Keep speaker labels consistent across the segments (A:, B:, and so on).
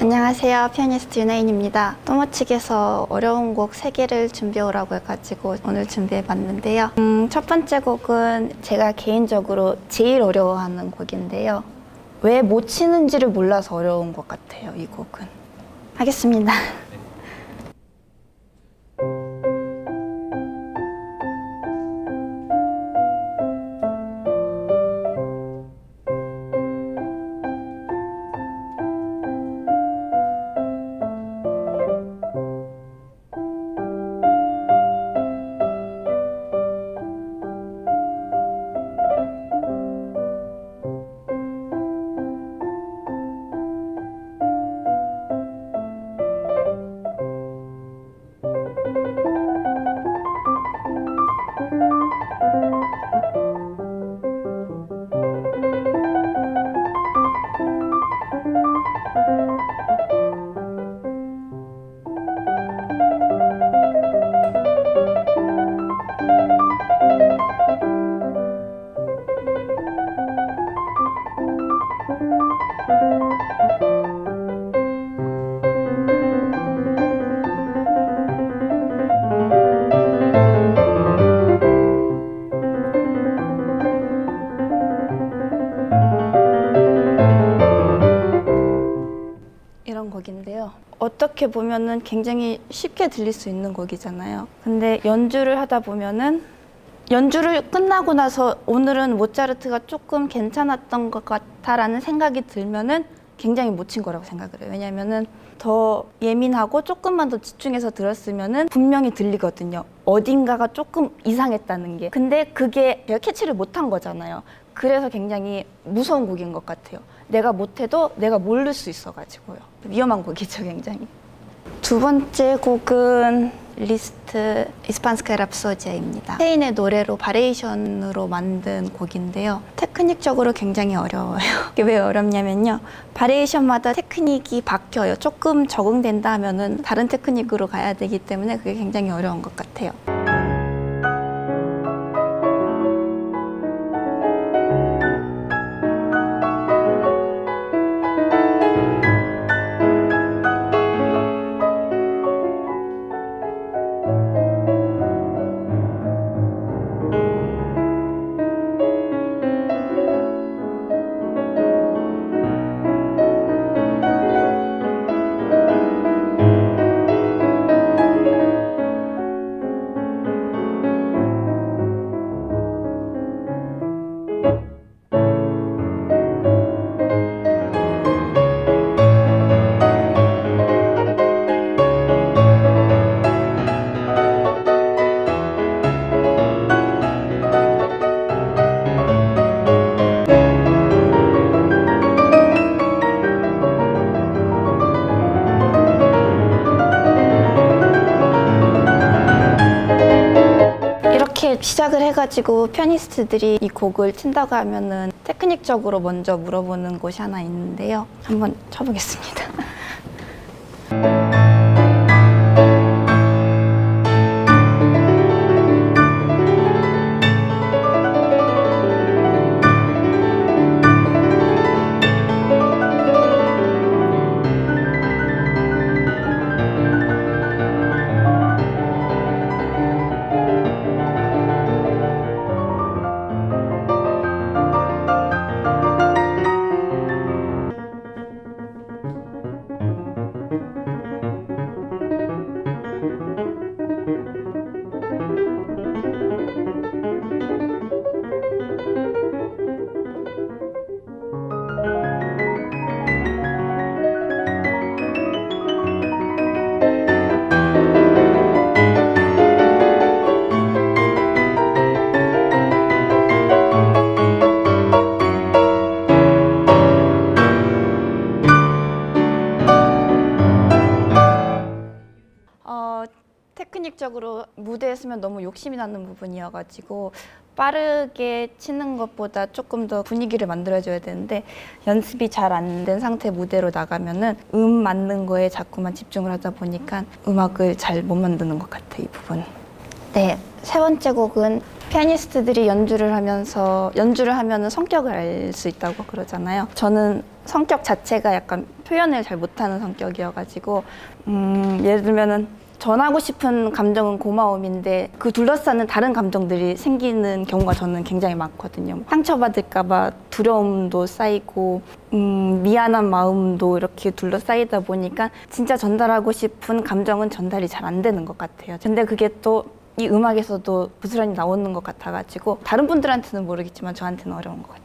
A: 안녕하세요. 피아니스트 윤혜인입니다. 또모측에서 어려운 곡 3개를 준비해오라고 해가지고 오늘 준비해봤는데요. 음, 첫 번째 곡은 제가 개인적으로 제일 어려워하는 곡인데요. 왜 못 치는지를 몰라서 어려운 것 같아요, 이 곡은. 하겠습니다. 이런 곡인데요. 어떻게 보면은 굉장히 쉽게 들릴 수 있는 곡이잖아요. 근데 연주를 하다 보면은 연주를 끝나고 나서 오늘은 모차르트가 조금 괜찮았던 것 같다라는 생각이 들면은 굉장히 못 친 거라고 생각을 해요. 왜냐면은 더 예민하고 조금만 더 집중해서 들었으면은 분명히 들리거든요. 어딘가가 조금 이상했다는 게. 근데 그게 제가 캐치를 못한 거잖아요. 그래서 굉장히 무서운 곡인 것 같아요. 내가 못해도 내가 모를 수 있어가지고요. 위험한 곡이죠, 굉장히. 두 번째 곡은 리스트 이스판스카 랍소디아입니다. 스페인의 노래로 variation으로 만든 곡인데요. 테크닉적으로 굉장히 어려워요. 이게 왜 어렵냐면요. variation마다 테크닉이 바뀌어요. 조금 적응된다 하면은 다른 테크닉으로 가야 되기 때문에 그게 굉장히 어려운 것 같아요. 시작을 해가지고 피아니스트들이 이 곡을 친다고 하면은 테크닉적으로 먼저 물어보는 곳이 하나 있는데요. 한번 쳐보겠습니다. 테크닉적으로 무대에 서면 너무 욕심이 나는 부분이어가지고 빠르게 치는 것보다 조금 더 분위기를 만들어줘야 되는데 연습이 잘 안 된 상태 무대로 나가면은 음 맞는 거에 자꾸만 집중을 하다 보니까 음악을 잘 못 만드는 것 같아 이 부분. 네, 세 번째 곡은 피아니스트들이 연주를 하면서 연주를 하면은 성격을 알 수 있다고 그러잖아요. 저는 성격 자체가 약간 표현을 잘 못하는 성격이어가지고 음, 예를 들면은 전하고 싶은 감정은 고마움인데 그 둘러싸는 다른 감정들이 생기는 경우가 저는 굉장히 많거든요. 상처받을까봐 두려움도 쌓이고 음, 미안한 마음도 이렇게 둘러싸이다 보니까 진짜 전달하고 싶은 감정은 전달이 잘 안 되는 것 같아요. 근데 그게 또 이 음악에서도 부스란히 나오는 것 같아가지고 다른 분들한테는 모르겠지만 저한테는 어려운 것 같아요.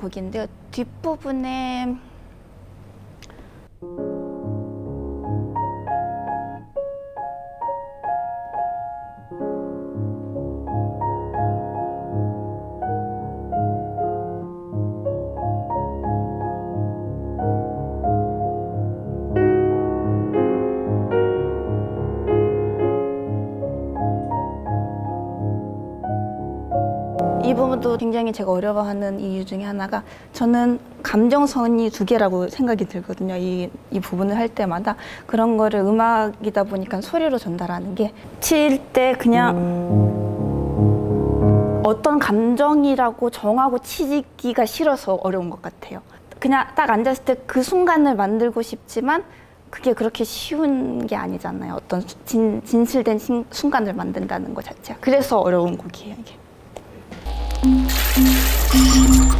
A: 곡인데요. 뒷부분에 이 부분도 굉장히 제가 어려워하는 이유 중에 하나가 저는 감정선이 두 개라고 생각이 들거든요. 이, 이 부분을 할 때마다 그런 거를 음악이다 보니까 소리로 전달하는 게 칠 때 그냥 어떤 감정이라고 정하고 치기가 싫어서 어려운 것 같아요. 그냥 딱 앉았을 때 그 순간을 만들고 싶지만 그게 그렇게 쉬운 게 아니잖아요. 어떤 진, 진실된 신- 순간을 만든다는 것 자체가. 그래서 어려운 곡이에요, 이게. Música